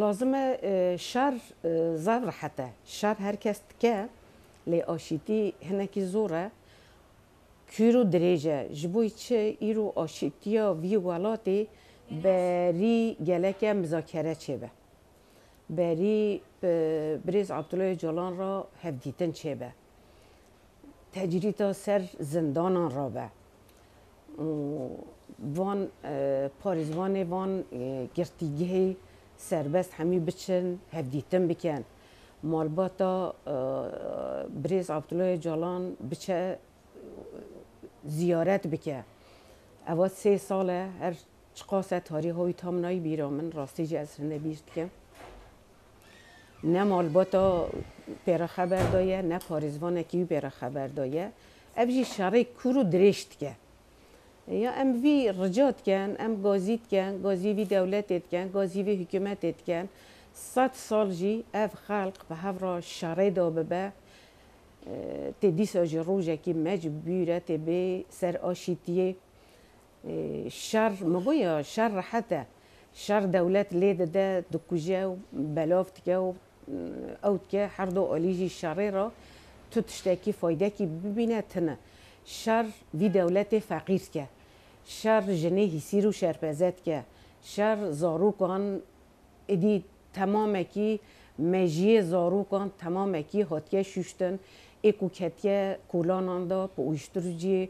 لازمه شر زر حتى شر هر کس که لی آشیتی هنکی زوره کیرو دریجه جبوی چه ایرو آشیتیا وی ولاتی بری گلکه مذاکره چه به بری بریز عبدالله جلان را هفدیتن چه به تجریتا سر زندانان را به وان پاریزوان وان گرتیگه سربست همی بچن هەفدیتم بکن، مالباتا بریز عبدالله جاڵان بچه زیارت بکه ئەوە سه ساله هر چقاس تاریخ های تامنای بیرا من راستی ئەس نه که نه مالباتا نه خەبەردایە اکیو پیرا خبر دایه ابجی شرای کورو درشت که یا ام وی رجات کن ام گازیت کن گازی وی دولتت کن گازی وی حکومتت کن صد سال جی اف خلق به هر را دا ببه تی دیسا جی روژه که مجبوره تی به سر آشیتیه شر مگویا شر حتا شر دولت لید ده دکوجه و بلافت که و اوت که هر دو آلیجی شره را تو تشتکی فایده که ببینه تنه شر وی دولت فقیر که شر جنه رو شر شرپزت که شر زاروکان ادی تمام کی مجی زاروکان تمام کی هاتیه شوشتن اکو کتیه کولانان دا پا اوشترجی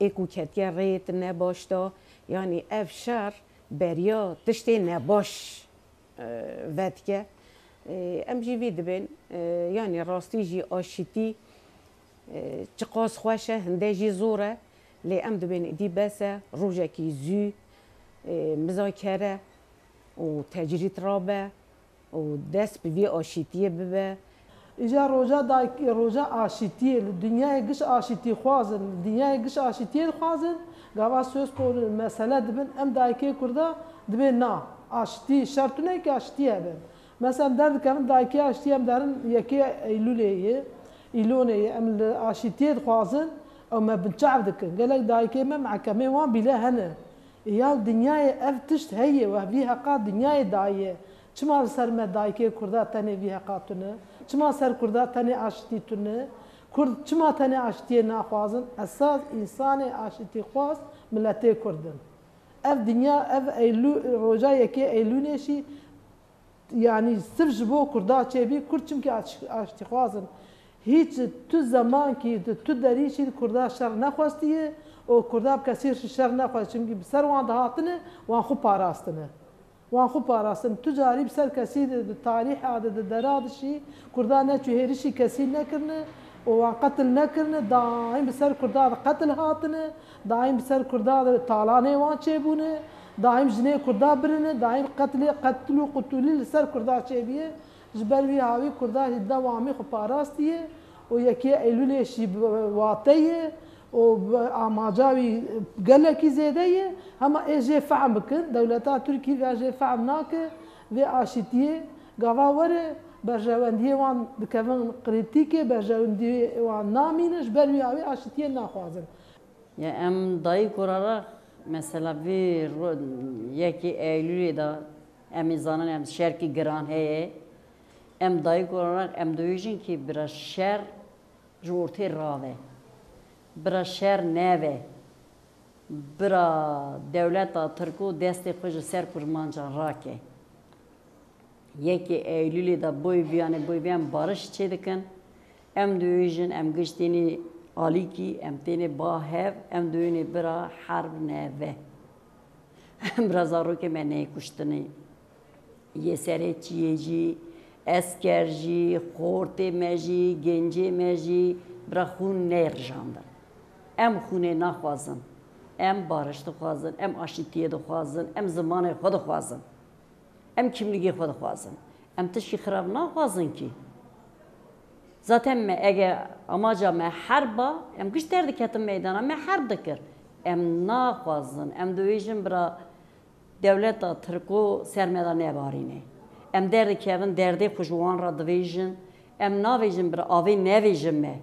اکو کتیه ریت نباش دا یعنی اف شر بریا تشتی نباش ود که ام جی وی یعنی راستی جی آشیتی چقاس خوشه هنده جی زوره لێ ئەم دەبێنێ دی بەسە ڕوژێکی زوی مزاکەرە و تەجریت ڕابە و دەست بێ ئاشیتیە ببە ئجا ڕۆژا ڕۆژە ئاشیتیە دنیای گشت ئاشتی خوازن دنیای گشت ئاشتیە خوازن گاوا سوێز کۆن مەسەلە دبن ئەم دایکێ کووردا دبێ نا ئاشتی شەرتونێکی ئاشتیە بن مەسەم دەردکەم دایکی ئاشتی ئەم دەرن یەکێ ئەیلولێیە ئیلۆنێ ئەم ئاشتیە خوازن أما بنت شعبك قال لك داي كيما معك ميوان بلا هنا ev دنياي افتشت ve وبيها قا دنياي داي çma ser me dayke kurda tane vi hekatune çma ser kurda tane aşti tune kurd çıma tane aştiye naxwazin esas insane aşti xwaz millete kurdun. ev dünya ev eylu roja yeke eylûnê neşi, yani sırf ji bo kurda çêbî kurd çimkî aştîxwazin هیچ تو زمان که تو دریشی کردا شر نخواستیه او کردا کسی شر نخواست چون بسر وان دهاتنه وان خوب پاراستنه وان خوب پاراستن تو جاری بسر کسی تاریخ عدد درادشی کردا نه چهریشی کسی نکرنه وان قتل نکرنه دائم بسر کردا قتل هاتنه دائم بسر کردا تالانه وان چه بونه دائم جنه کردا برنه دائم قتل قتل و قتولی لسر کردا چه بیه ji ber wî hawî Kurda hidda wamê xwe parastiye û yekê Eylûlê jî wate ye û amaca wî gelekî zêde ye hema ê jê fehm bikin dewleta Tirkî ve jê fehm nake vê aşîtiye gava were berjewendiyê wan dikevin qritîkê berjewendiyê wan namîne ji ber wî hawî aşîtiye naxwazin. Ya em dayî kurara mesela vê yekê Eylûlê da em ê zanin em şerkî giran heye امدای گرانک امدویجن که برا شر جورتی راوه برا شر نوه برا دولتا ترکو دست خوش سر کرمانجان راکه یکی ایلولی دا بوی بیانه بوی بیان بارش چه دکن ام دویجن ام گشتینی آلیکی ام تینی با هف ام دوینی برا حرب نوه ام برا زاروکه من نیکشتنی یه سره چیه جی اسکر جی خورت مجی گنج مجی برخون نیرجاندن ام خونه نخوازن ام بارش دخوازن ام آشتیه دخوازن ام زمان خود دخوازن ام kimliği خود دخوازن ام تشی خراب نخوازن ki Zaten me ege amaca me harba, em güçler diketim meydana me harb dikir. Em naxwazin, em duyijin bıra devleta Türkü sermeda nebarine. ام در کهون درد خوشوان را دویجن ام ناویجن بر آوی نویجن مه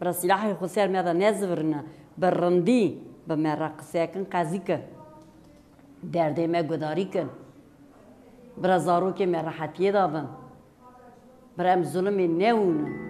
بر سلاح خسر مدا نزورنه بر رندی به مرق سکن قضی کن درده ما گداری کن بر زارو که مرحتیه دابن بر ام ظلم نونن